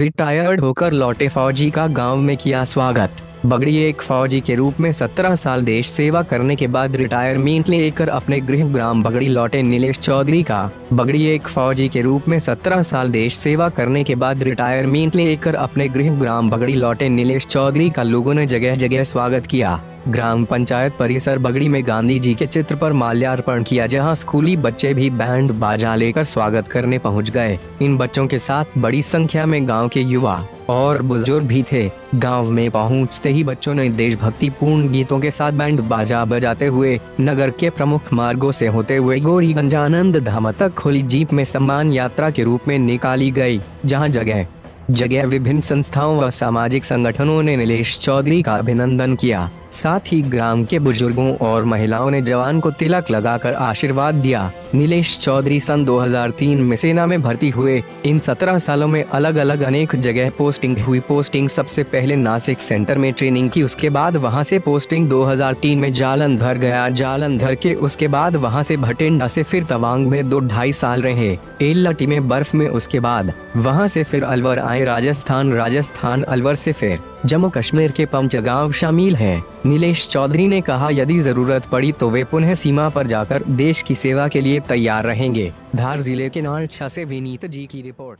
Retired होकर लौटे फौजी का गाँव में किया स्वागत। बगड़ी एक फौजी के रूप में 17 साल देश सेवा करने के बाद रिटायरमेंट लेकर अपने गृह ग्राम बगड़ी लौटे नीलेश चौधरी का। बगड़ी एक फौजी के रूप में 17 साल देश सेवा करने के बाद रिटायरमेंट लेकर अपने गृह ग्राम बगड़ी लौटे नीलेश चौधरी का लोगों ने जगह जगह स्वागत किया। ग्राम पंचायत परिसर बगड़ी में गांधी जी के चित्र पर माल्यार्पण किया, जहाँ स्कूली बच्चे भी बैंड बाजा लेकर स्वागत करने पहुँच गए। इन बच्चों के साथ बड़ी संख्या में गाँव के युवा और बुज़ुर्ग भी थे। गाँव में पहुँचते ही बच्चों ने देशभक्ति पूर्ण गीतों के साथ बैंड बाजा बजाते हुए, नगर के प्रमुख मार्गों से होते हुए गोरी गंजानंद धाम तक खुली जीप में सम्मान यात्रा के रूप में निकाली गई, जहाँ जगह जगह विभिन्न संस्थाओं व सामाजिक संगठनों ने नीलेश चौधरी का अभिनंदन किया। साथ ही ग्राम के बुज़ुर्गों और महिलाओं ने जवान को तिलक लगाकर आशीर्वाद दिया। नीलेश चौधरी सन 2003 में सेना में भर्ती हुए। इन 17 सालों में अलग अलग अनेक जगह पोस्टिंग हुई। पोस्टिंग सबसे पहले नासिक सेंटर में ट्रेनिंग की, उसके बाद वहाँ से पोस्टिंग 2003 में जालंधर गया। जालंधर के उसके बाद वहाँ से भटिंडा से फिर तवांग में दो ढाई साल रहे। एलटी में बर्फ़ में उसके बाद वहाँ से फिर अलवर आए। राजस्थान राजस्थान अलवर से फिर जम्मू कश्मीर के पंचगांव शामिल हैं। नीलेश चौधरी ने कहा, यदि ज़रूरत पड़ी तो वे पुनः सीमा पर जाकर देश की सेवा के लिए तैयार रहेंगे। धार ज़िले के नालछा से विनीत जी की रिपोर्ट।